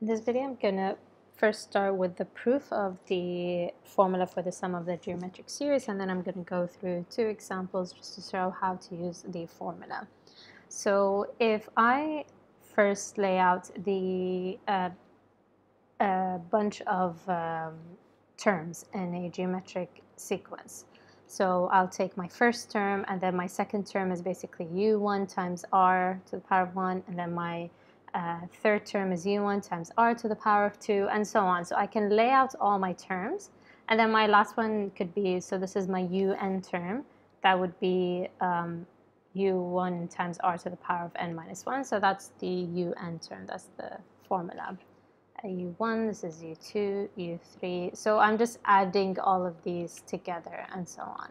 In this video, I'm going to first start with the proof of the formula for the sum of the geometric series, and then I'm going to go through two examples just to show how to use the formula. So if I first lay out the uh, bunch of um, terms in a geometric sequence. So I'll take my first term, and then my second term is basically u1 times r to the power of 1, and then my uh, third term is u1 times r to the power of 2, and so on. So I can lay out all my terms. And then my last one could be, so this is my un term. That would be um, u1 times r to the power of n minus 1. So that's the un term. That's the formula. Uh, u1, this is u2, u3. So I'm just adding all of these together and so on.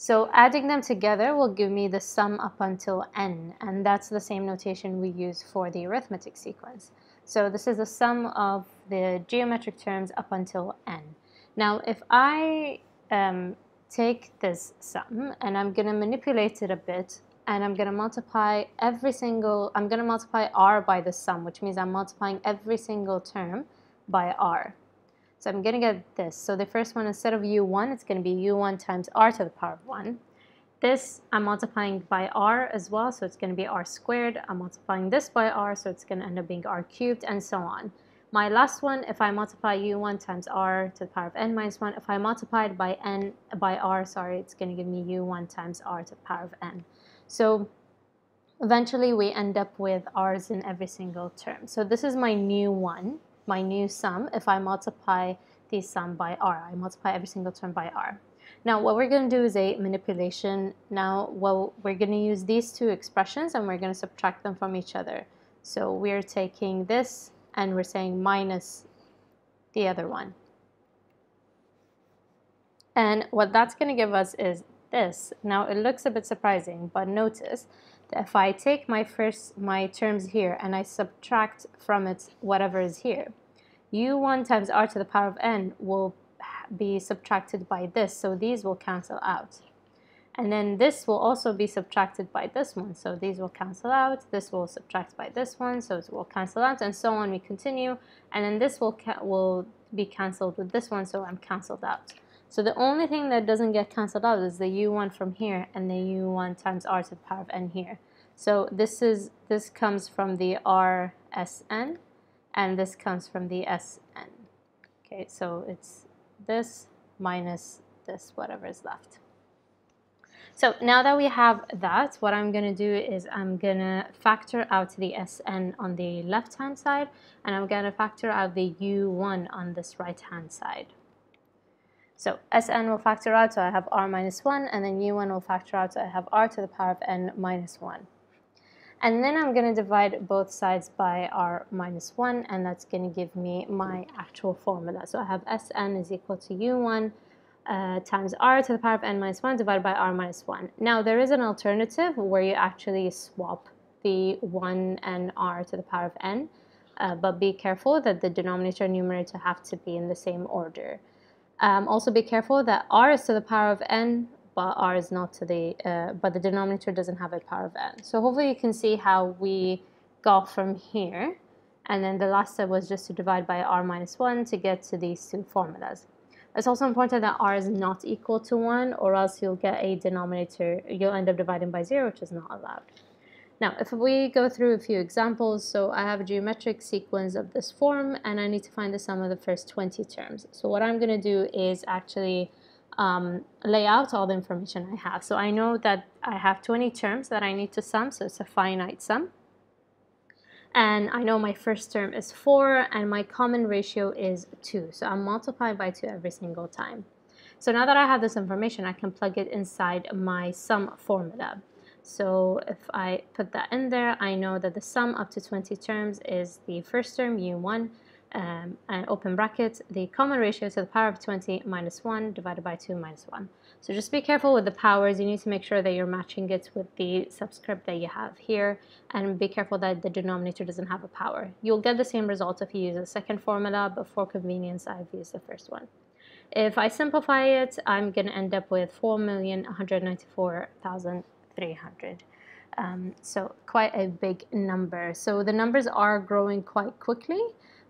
So adding them together will give me the sum up until n, and that's the same notation we use for the arithmetic sequence. So this is the sum of the geometric terms up until n. Now if I um, take this sum and I'm going to manipulate it a bit and I'm going to multiply every single, I'm going to multiply r by the sum, which means I'm multiplying every single term by r. So I'm going to get this. So the first one, instead of u1, it's going to be u1 times r to the power of 1. This I'm multiplying by r as well, so it's going to be r squared. I'm multiplying this by r, so it's going to end up being r cubed, and so on. My last one, if I multiply u1 times r to the power of n minus 1, if I multiply it by n by r, sorry, it's going to give me u1 times r to the power of n. So eventually we end up with r's in every single term. So this is my new one my new sum if I multiply the sum by r. I multiply every single term by r. Now what we're going to do is a manipulation. Now well, we're going to use these two expressions and we're going to subtract them from each other. So we're taking this and we're saying minus the other one. And what that's going to give us is this. Now it looks a bit surprising, but notice that if I take my first my terms here and I subtract from it whatever is here, u1 times r to the power of n will be subtracted by this, so these will cancel out. And then this will also be subtracted by this one, so these will cancel out. This will subtract by this one, so it will cancel out, and so on. We continue, and then this will will be cancelled with this one, so I'm cancelled out. So the only thing that doesn't get cancelled out is the u1 from here and the u1 times r to the power of n here. So this is this comes from the rsn and this comes from the sn. Okay, so it's this minus this, whatever is left. So now that we have that, what I'm going to do is I'm going to factor out the Sn on the left-hand side, and I'm going to factor out the u1 on this right-hand side. So Sn will factor out, so I have r minus 1, and then u1 will factor out, so I have r to the power of n minus 1. And then I'm going to divide both sides by r minus 1, and that's going to give me my actual formula. So I have Sn is equal to u1 uh, times r to the power of n minus 1 divided by r minus 1. Now there is an alternative where you actually swap the 1 and r to the power of n, uh, but be careful that the denominator and numerator have to be in the same order. Um, also be careful that r is to the power of n, but r is not to the, uh, but the denominator doesn't have a power of n. So hopefully you can see how we got from here. And then the last step was just to divide by r minus 1 to get to these two formulas. It's also important that r is not equal to 1 or else you'll get a denominator, you'll end up dividing by 0, which is not allowed. Now, if we go through a few examples, so I have a geometric sequence of this form, and I need to find the sum of the first 20 terms. So what I'm going to do is actually um, lay out all the information I have. So I know that I have 20 terms that I need to sum, so it's a finite sum. And I know my first term is 4, and my common ratio is 2. So I'm multiplying by 2 every single time. So now that I have this information, I can plug it inside my sum formula. So if I put that in there, I know that the sum up to 20 terms is the first term, u1, um, and open bracket, the common ratio to the power of 20 minus 1 divided by 2 minus 1. So just be careful with the powers. You need to make sure that you're matching it with the subscript that you have here and be careful that the denominator doesn't have a power. You'll get the same result if you use the second formula, but for convenience, I've used the first one. If I simplify it, I'm going to end up with 4,194,000 300. Um, so quite a big number. So the numbers are growing quite quickly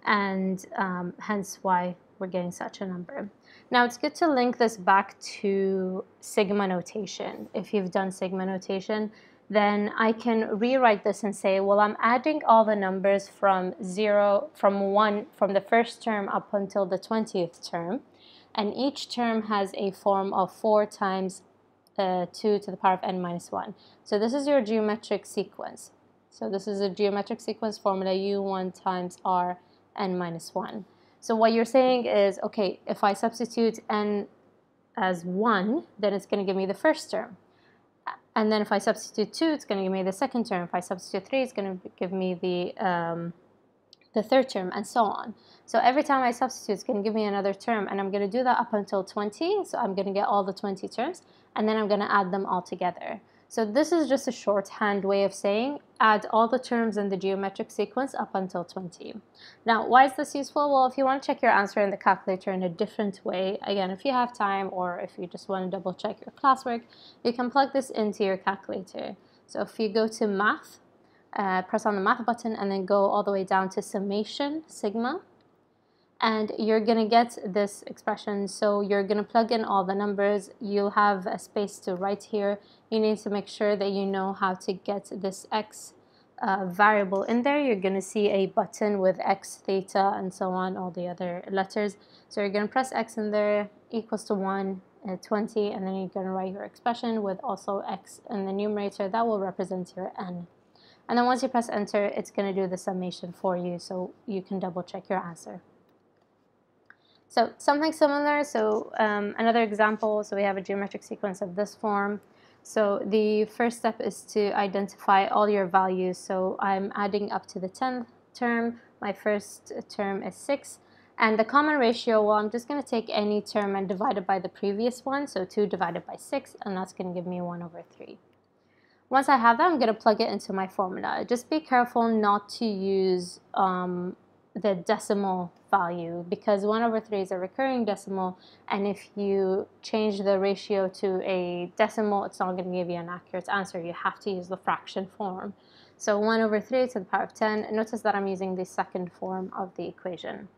and um, hence why we're getting such a number. Now it's good to link this back to sigma notation. If you've done sigma notation, then I can rewrite this and say, well, I'm adding all the numbers from zero, from one, from the first term up until the 20th term. And each term has a form of four times uh, 2 to the power of n minus 1. So this is your geometric sequence. So this is a geometric sequence formula u1 times r n minus 1. So what you're saying is, okay, if I substitute n as 1, then it's going to give me the first term. And then if I substitute 2, it's going to give me the second term. If I substitute 3, it's going to give me the, um, the third term, and so on. So every time I substitute, it's going to give me another term, and I'm going to do that up until 20. So I'm going to get all the 20 terms, and then I'm going to add them all together. So this is just a shorthand way of saying add all the terms in the geometric sequence up until 20. Now, why is this useful? Well, if you want to check your answer in the calculator in a different way, again, if you have time or if you just want to double check your classwork, you can plug this into your calculator. So if you go to math, uh, press on the math button and then go all the way down to summation, sigma, and you're to get this expression. So you're to plug in all the numbers. You'll have a space to write here. You need to make sure that you know how to get this x uh, variable in there. You're to see a button with x, theta, and so on, all the other letters. So you're to press x in there equals to 1, uh, 20, and then you're to write your expression with also x in the numerator. That will represent your n. And then once you press enter, it's going to do the summation for you so you can double check your answer. So something similar, so um, another example, so we have a geometric sequence of this form. So the first step is to identify all your values. So I'm adding up to the 10th term. My first term is 6. And the common ratio, well, I'm just going to take any term and divide it by the previous one. So 2 divided by 6, and that's going to give me 1 over 3. Once I have that, I'm going to plug it into my formula. Just be careful not to use um, the decimal value because 1 over 3 is a recurring decimal and if you change the ratio to a decimal it's not going to give you an accurate answer. You have to use the fraction form. So 1 over 3 to the power of 10 notice that I'm using the second form of the equation.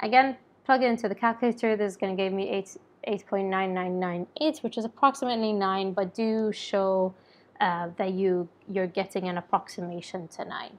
Again plug it into the calculator. This is going to give me 8 8.9998 which is approximately 9 but do show uh, that you you're getting an approximation to 9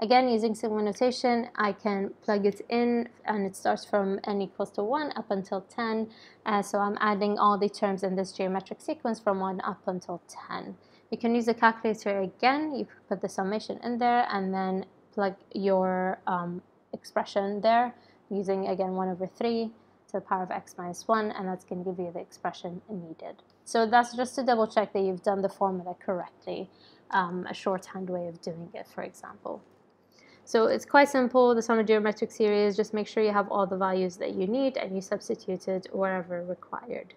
Again, using sigma notation, I can plug it in and it starts from n equals to 1 up until 10. Uh, so I'm adding all the terms in this geometric sequence from 1 up until 10. You can use the calculator again. You put the summation in there and then plug your um, expression there using, again, 1 over 3 to the power of x minus 1, and that's going to give you the expression needed. So that's just to double check that you've done the formula correctly, um, a shorthand way of doing it, for example. So it's quite simple, the sum of geometric series, just make sure you have all the values that you need and you substitute it wherever required.